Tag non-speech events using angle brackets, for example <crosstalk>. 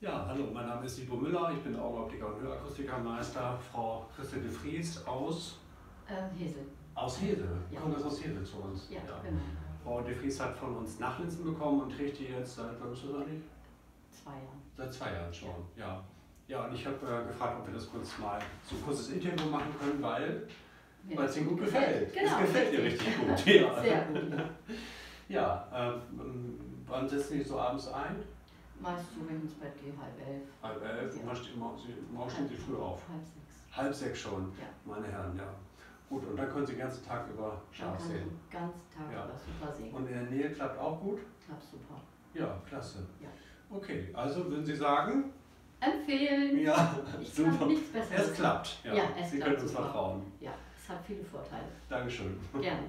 Ja, hallo, mein Name ist Ivo Müller, ich bin Augenoptiker und Hörakustikermeister. Frau Christel de Vries aus, Ähm, Hesel. aus Hede, Ja. kommt das aus Hede zu uns? Ja, genau. Frau de Vries hat von uns Nachlinsen bekommen und trägt die jetzt seit, wann ist das eigentlich? Zwei Jahre. Seit zwei Jahren schon, ja. Ja, und ich habe äh, gefragt, ob wir das kurz mal so ein kurzes Interview machen können, weil Mir weil es Ihnen gut gefällt. Genau. es gefällt dir richtig gut. <laughs> Ja, Sehr gut. Ja. <laughs> ja ähm, wann setzen Sie sich so abends ein? Meist so, wenn ich ins Bett gehe, halb elf. Halb elf, Ja. morgen stehen Sie- früh auf. Halb sechs. Halb sechs schon, Ja. meine Herren, ja. Gut, und dann können Sie den ganzen Tag über scharf sehen. den ganzen Tag Ja. über super sehen. Und in der Nähe klappt auch gut? Klappt super. Ja, klasse. Ja. Okay, also würden Sie sagen? Empfehlen. Ja, Ich super. nichts Besseres. Es klappt. Ja, Ja, es Sie klappt können uns super. vertrauen. Ja, es hat viele Vorteile. Dankeschön. Gerne. <laughs>